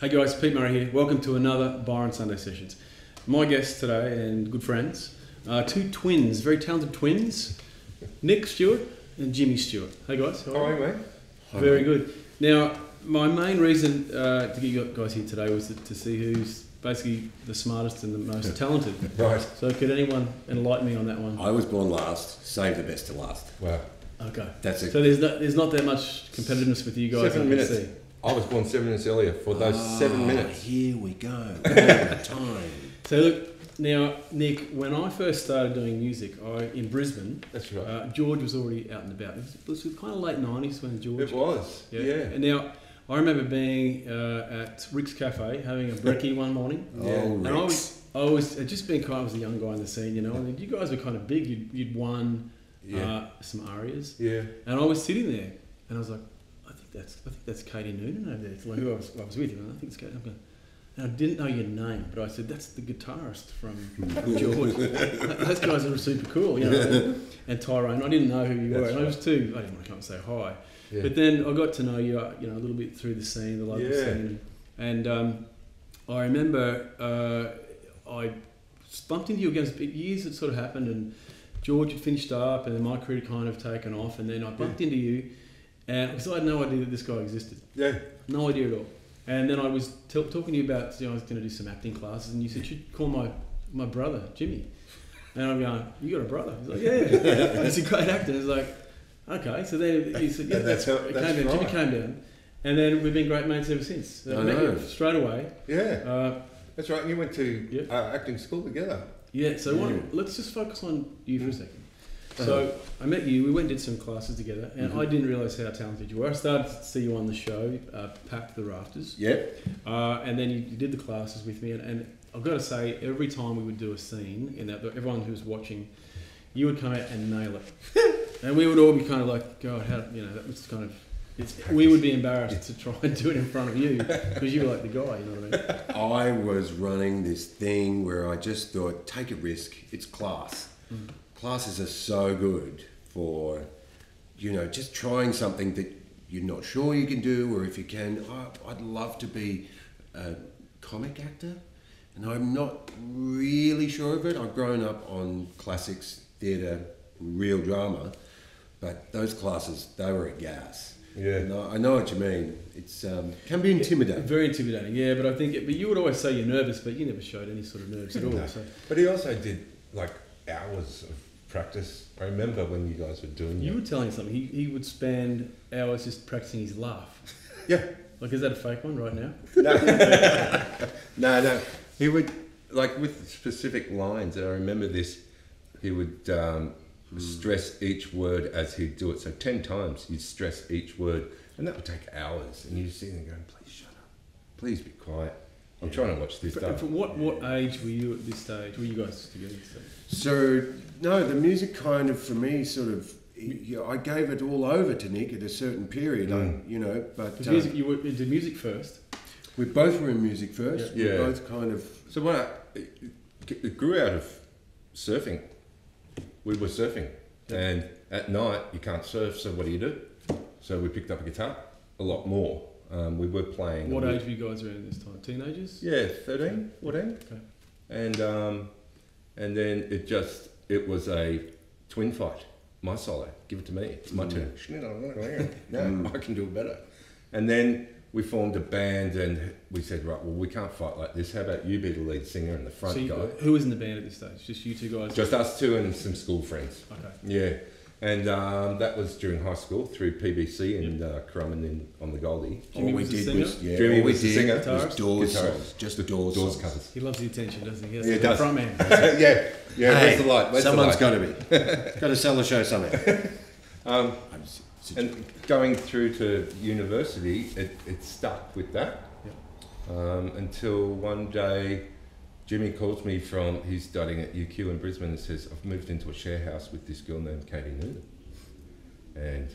Hey guys, Pete Murray here. Welcome to another Byron Sunday Sessions. My guests today and good friends are two twins, very talented twins, Nick Stewart and Jimmy Stewart. Hey guys, how are you? right, mate. Very good. Now, my main reason uh, to get you guys here today was to, to see who's basically the smartest and the most talented. Right. So, could anyone enlighten me on that one? I was born last. Save the best to last. Wow. Okay. That's it. So there's not, there's not that much competitiveness with you guys. Seven I can minutes. See. I was born seven minutes earlier for those seven Ah, minutes. Here we go. Time. So look, now Nick, when I first started doing music, I in Brisbane, That's right. uh, George was already out and about. It was, it was kind of late '90s when George. it was. Yeah. yeah. And now I remember being uh, at Rick's Cafe having a brekkie one morning, Yeah. Oh, and I was I was I'd just been kind of was a young guy in the scene, you know. And you guys were kind of big. You'd, you'd won Yeah. uh, some arias, Yeah. and I was sitting there, and I was like, I think that's I think that's Katie Noonan over there. It's like who I was, I was with, and I think it's Katie. I'm going, and I didn't know your name, but I said that's the guitarist from, from George. Those guys are super cool, you know. And, and Tyrone, I didn't know who you were, That's and I was too. I didn't want to come and say hi. Yeah. But then I got to know you, uh, you know, a little bit through the scene, the local Yeah. scene, and um, I remember uh, I bumped into you against a bit years that sort of happened, and George had finished up, and then my career had kind of taken off, and then I bumped into you, and because I had no idea that this guy existed, yeah. no idea at all. And then I was t- talking to you about, you know, I was going to do some acting classes, and you said you should call my my brother Jimmy, and I'm going, you got a brother? He's like, yeah, he's a great actor. He's like, okay. So then he said, yeah, That's how- it that's came down. Jimmy came down, and then we've been great mates ever since. So I know. straight away. Yeah. Uh, That's right. And you went to Yeah. uh, acting school together. yeah. So Yeah. One, let's just focus on you for a Mm. second. So I met you. We went and did some classes together, and Mhm. I didn't realise how talented you were. I started to see you on the show, uh, Pack the Rafters, Yep. uh, and then you, you did the classes with me. And, and I've got to say, every time we would do a scene, in that everyone who was watching, you would come out and nail it, and we would all be kind of like, God, how you know that was kind of. It's, we would be embarrassed to try and do it in front of you because you were like the guy, you know what I mean? I was running this thing where I just thought, take a risk. It's class. Mm. Classes are so good for, you know, just trying something that you're not sure you can do, or if you can. I, I'd love to be a comic actor, and I'm not really sure of it. I've grown up on classics, theatre, real drama, but those classes, they were a gas. Yeah. And I I know what you mean. It's um, can be intimidating. Very intimidating, yeah. But I think, but you would always say you're nervous, but you never showed any sort of nerves at all. No. So But he also did like hours of practice. I remember when you guys were doing you were telling something. He, he would spend hours just practicing his laugh. Yeah. Like, is that a fake one right now? No, no. He would like with specific lines. And I remember this. He would um, stress each word as he'd do it. So ten times he'd stress each word, and that would take hours. And you'd see them going, "Please shut up. Please be quiet. I'm trying to watch this From, stuff." from what what age were you at this stage? Were you guys together? at? So no, the music kind of for me sort of. I gave it all over to Nick at a certain period, Mm. I, you know. but uh, music, you were into music first. we both were in music first. Yeah. We Yeah. both kind of. So when I, it, it grew out of surfing, we were surfing, and at night you can't surf. So what do you do? So we picked up a guitar a lot more. Um, we were playing. What age were you guys around this time? Teenagers? Yeah, 13, 14. Okay. And um, and then it just it was a twin fight. My solo, give it to me. It's my turn. no, Mm. I can do it better. And then we formed a band, and we said, right, well, we can't fight like this. How about you be the lead singer and the front So you, guy? who was in the band at this stage? Just you two guys? Just us two and some school friends. okay. Yeah, and um, that was during high school through PBC and uh, and then on the Goldie. Jimmy all we was the did singer? was yeah. Jimmy all we was the did singer. was Guitarist? doors Guitarist. songs, just the doors, Doors songs. covers. He loves the attention, doesn't he? Yes, Yeah, he does. Front man. yeah, yeah. Hey, where's the light? Where's someone's the light? got to be. got to sell the show something. Um, I'm s- s- and going through to university, it, it stuck with that um, until one day Jimmy calls me from, he's studying at UQ in Brisbane and says, I've moved into a share house with this girl named Katie Noonan. And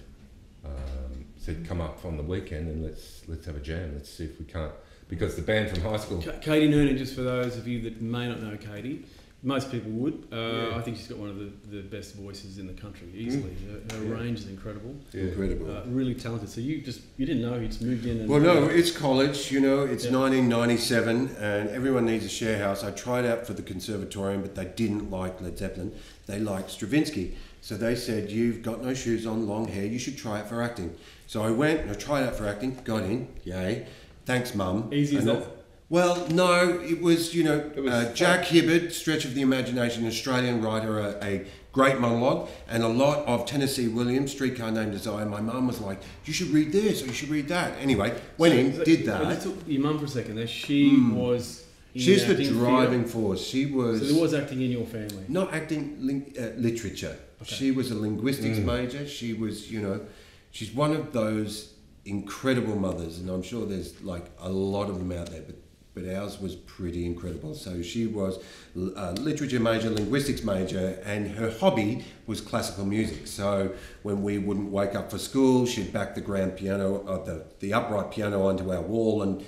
um, said, come up on the weekend and let's, let's have a jam. Let's see if we can't, because the band from high school, Katie Noonan, just for those of you that may not know Katie, Most people would. Uh, Yeah. I think she's got one of the, the best voices in the country, easily. Her, her Yeah. range is incredible. Yeah. Incredible. Uh, really talented. So you just you didn't know you just moved in and Well, no, it's college, you know, it's Yeah. 1997 and everyone needs a share house. I tried out for the conservatorium, but they didn't like Led Zeppelin. They liked Stravinsky. So they said, You've got no shoes on, long hair, you should try it for acting. So I went and I tried out for acting, got in, yay. Thanks, mum. Easy as that? Well, no, it was, you know, was uh, Jack Hibberd, Stretch of the Imagination, Australian writer, a, a great monologue, and a lot of Tennessee Williams, Streetcar Named Desire. My mum was like, you should read this or you should read that. Anyway, went in, So- did I that. just took your mum for a second there. She was. in She's the driving theatre. force. She was, So there was acting in your family. not acting ling- uh, literature. She was a linguistics major. She was, you know, she's one of those incredible mothers, and I'm sure there's like a lot of them out there, but but ours was pretty incredible. So she was a literature major, linguistics major, and her hobby was classical music. So when we wouldn't wake up for school, she'd back the grand piano, uh, the the upright piano onto our wall and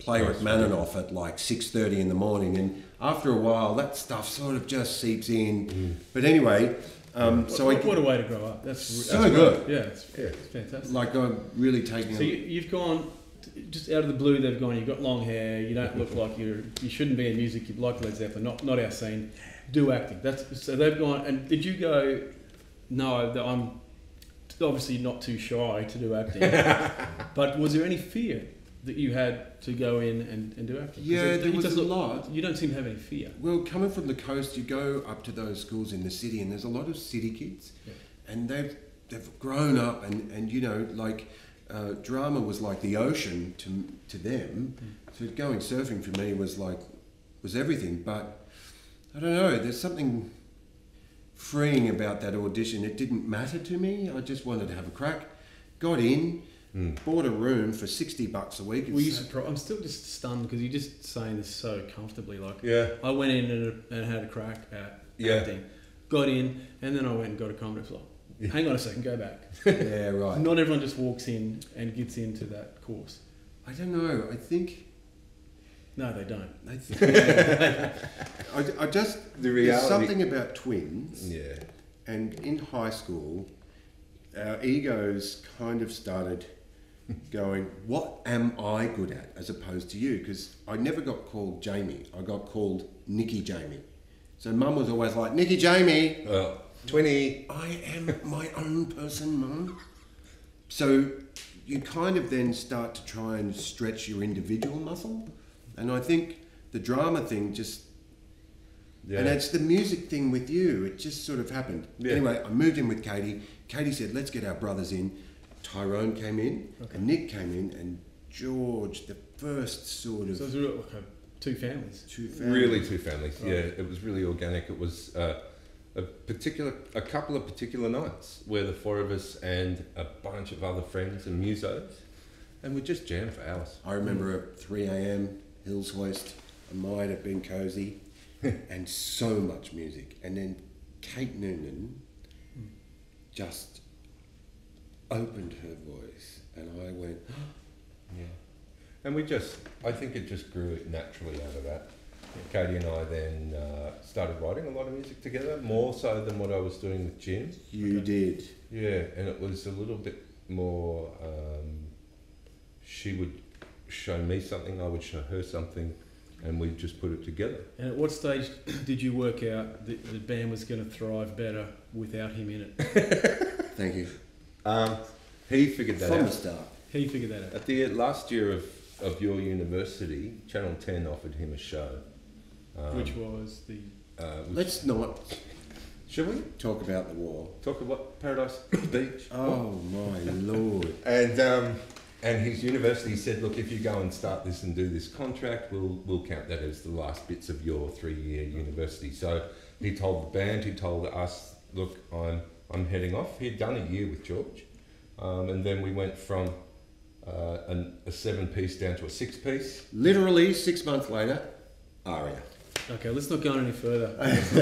play with Rachmaninoff at like six thirty in the morning. And after a while, that stuff sort of just seeps in. But anyway, um, so what, I what a way to grow up. That's re- So that's good. great. Yeah, it's, Yeah. it's fantastic. like I'm really taking. So a- you, you've gone just out of the blue. They've gone. You've got long hair. You don't look like you're. You shouldn't be in music. You like Led Zeppelin. Not not our scene. Do acting. That's so they've gone. And did you go? No, I'm obviously not too shy to do acting. but was there any fear that you had to go in and, and do acting? Yeah, it- there was a lot. You don't seem to have any fear. Well, coming from the coast, you go up to those schools in the city, and there's a lot of city kids, Yeah. and they've they've grown up, and and you know, like uh, drama was like the ocean to to them. So going surfing for me was like was everything. But I don't know. There's something freeing about that audition. It didn't matter to me. I just wanted to have a crack. Got in. Bought a room for sixty bucks a week. Were you surprised? I'm still just stunned because you're just saying this so comfortably. Like Yeah. I went in and, and had a crack at Yeah. acting, got in, and then I went and got a comedy club. Hang on a second, go back. yeah, right. Not everyone just walks in and gets into that course. I don't know. I think No, they don't. I, th- I, I just The reality. there's something about twins, Yeah. and in high school, our egos kind of started going, "What am I good at?" as opposed to you, because I never got called Jamie. I got called Nicky Jamie. So Mum was always like, "Nicky Jamie." Well, 20. I am my own person, Mum. So you kind of then start to try and stretch your individual muscle, and I think the drama thing just Yeah. and it's the music thing with you. It just sort of happened. Yeah. Anyway, I moved in with Katie. Katie said, let's get our brothers in. Tyrone came in, and Nick came in, and George, the first sort of So it's real- like a, two families. two families. Really, two families. Yeah, it was really organic. It was uh, a particular, a couple of particular nights where the four of us and a bunch of other friends and musos, and we just jammed for hours. I remember at 3 a.m., Hills Hoist, I might have been cozy, and so much music. And then Kate Noonan just opened her voice, and I went, Yeah. And we just, I think it just grew naturally out of that. Katie and I then uh, started writing a lot of music together, more so than what I was doing with Jim. You Okay. did. Yeah, and it was a little bit more. Um, she would show me something, I would show her something, and we'd just put it together. And at what stage did you work out that the band was going to thrive better without him in it? Thank you. Um, he figured that From the out. start. He figured that out. At the last year of, of your university, Channel 10 offered him a show. Um, which was the uh, which- Let's not should we talk about the war. talk about Paradise Beach? Oh my lord. And um, and his university said, look, if you go and start this and do this contract, we'll we'll count that as the last bits of your three year university. So he told the band, he told us, look, I'm I'm heading off. He'd done a year with George, um, and then we went from uh, an, a seven piece down to a six piece. Literally six months later, Aria. Okay, let's not go on any further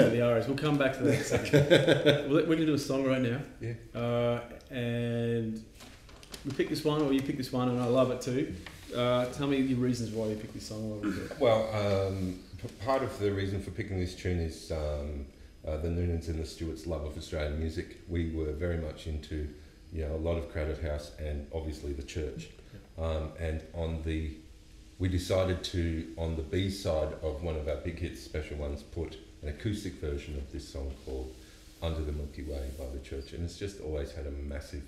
the ARIAs. We'll come back to that in a second. We're going to do a song right now. Yeah. Uh, and we picked this one, or you picked this one, and I love it too. Uh, tell me your reasons why you picked this song. What was it? Well, um, p- part of the reason for picking this tune is um, uh, the Noonans and the Stewarts' love of Australian music. We were very much into, you know, a lot of Crowded House and obviously the church. Um, and on the, we decided to on the B side of one of our big hits, special ones, put an acoustic version of this song called "Under the Milky Way" by the church, and it's just always had a massive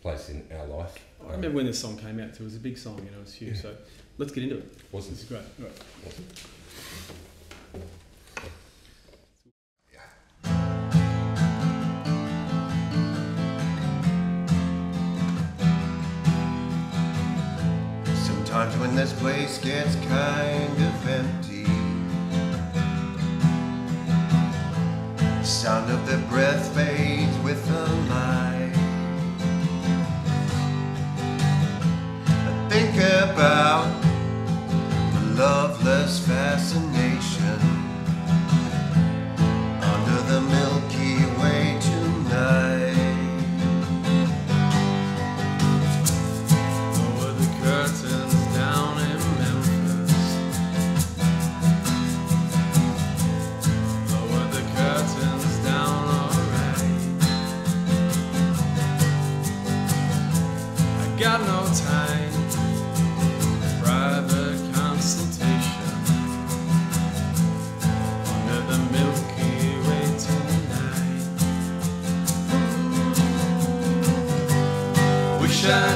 place in our life. I remember when this song came out. so It was a big song, you know, it was huge. Yeah. So let's get into it. wasn't This is great. Right. Sometimes place gets kind of empty, sound of their breath fades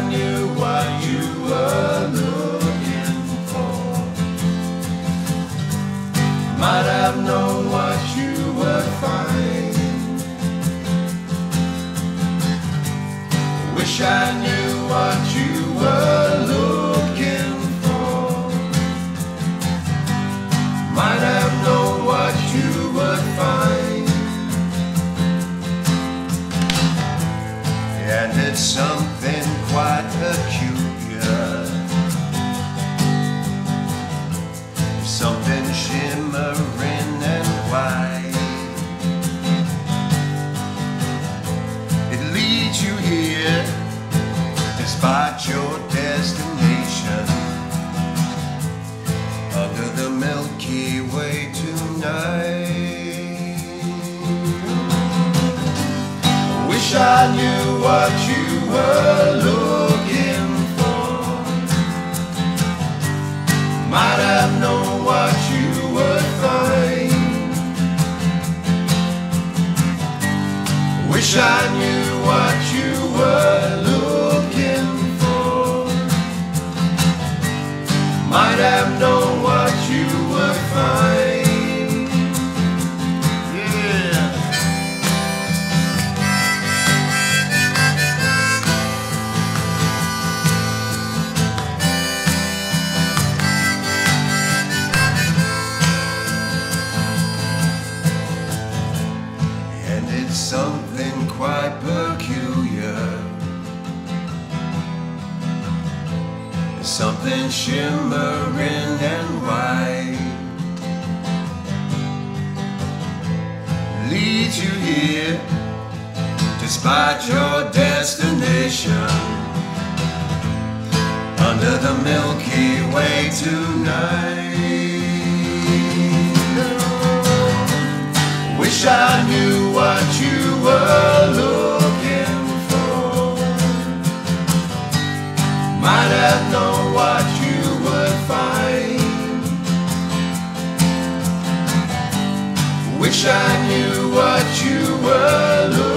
knew what you were looking for. Might have known what you would find. Wish I knew it's something quite peculiar. Something shimmering and white. It leads you here despite your destination under the Milky Way tonight. Wish I knew what you were looking for. Might have known what you would find. Wish I knew you here despite your destination under the Milky Way tonight. Wish I knew what you were looking for. Might have known what you would find. Wish I knew what you were